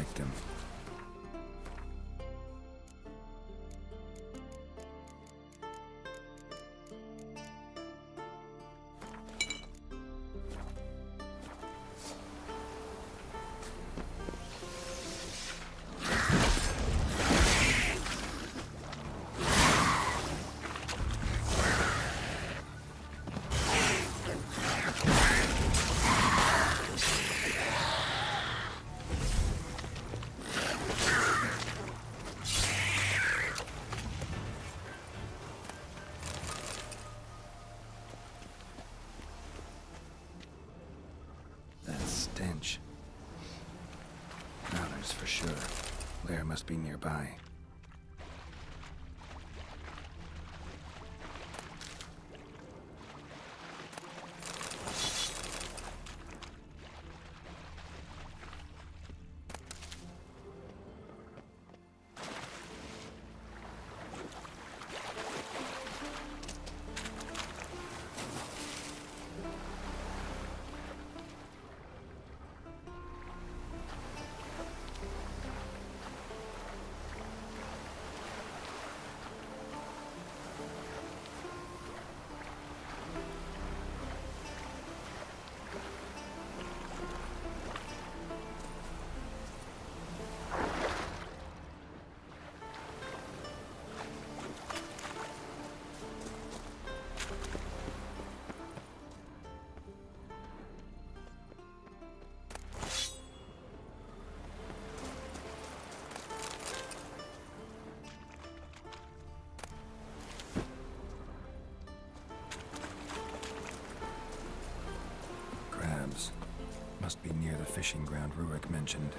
etmektim. Lair must be nearby. Must be near the fishing ground Rurik mentioned.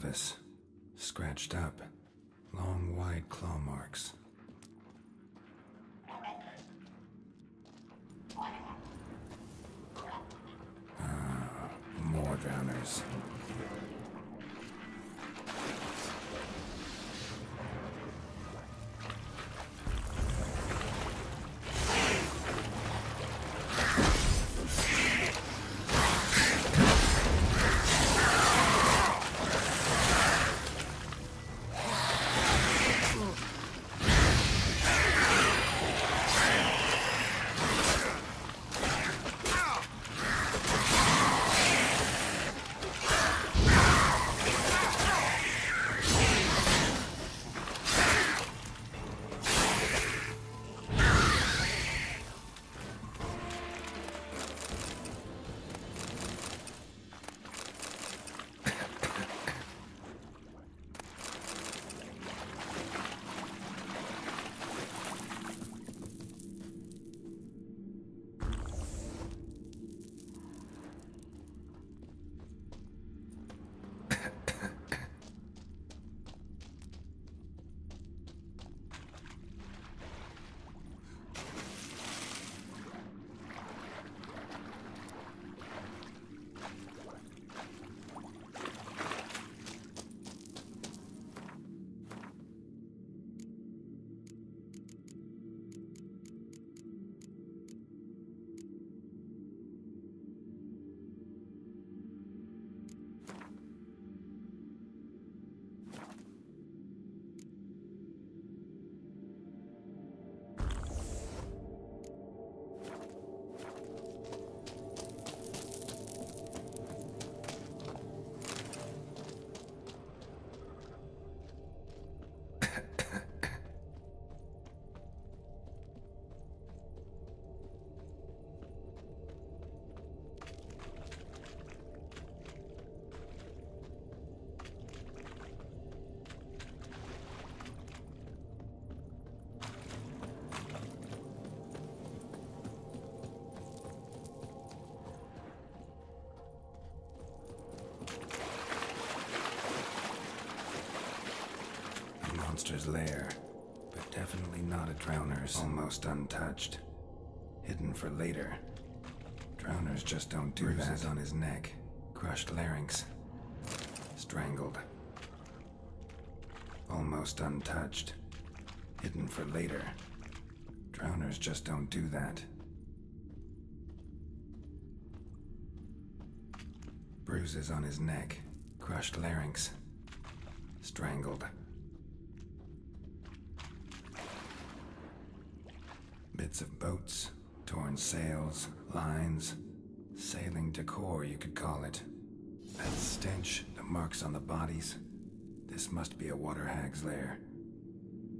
Pelvis. Scratched up. Long, wide claw marks. Monster's lair, but definitely not a drowner's. Almost untouched. Hidden for later. Drowners just don't do Bruises on his neck. Crushed larynx. Strangled. Almost untouched. Hidden for later. Drowners just don't do that. Bruises on his neck. Crushed larynx. Strangled. Bits of boats, torn sails, lines, sailing decor, you could call it. That stench, the marks on the bodies. This must be a water hag's lair.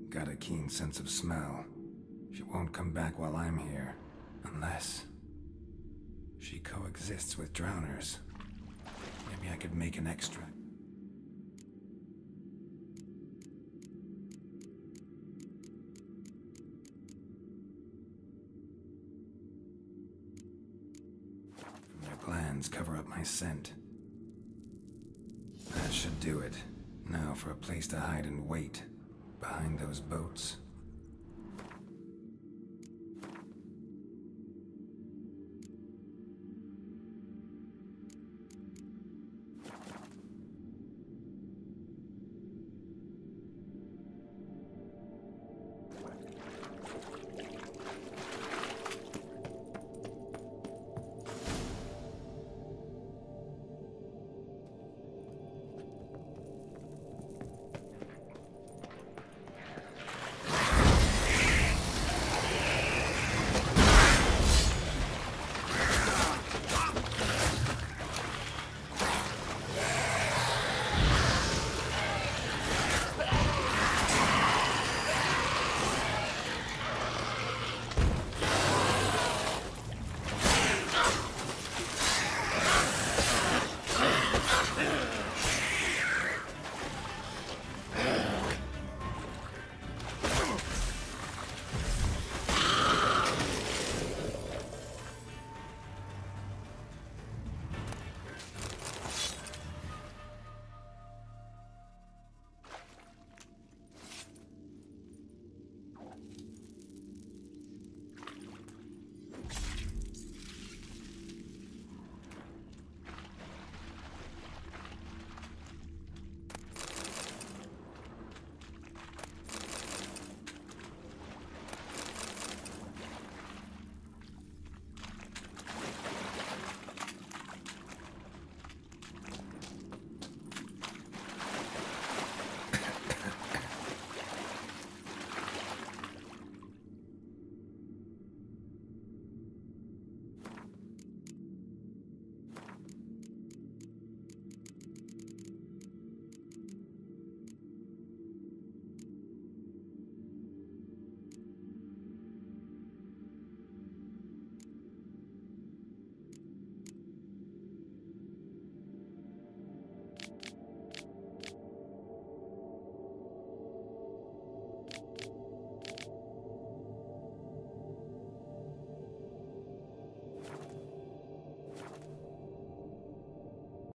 Got a keen sense of smell. She won't come back while I'm here. Unless. She coexists with drowners. Maybe I could make an extra. Their glands cover up my scent. That should do it. Now for a place to hide and wait. Behind those boats.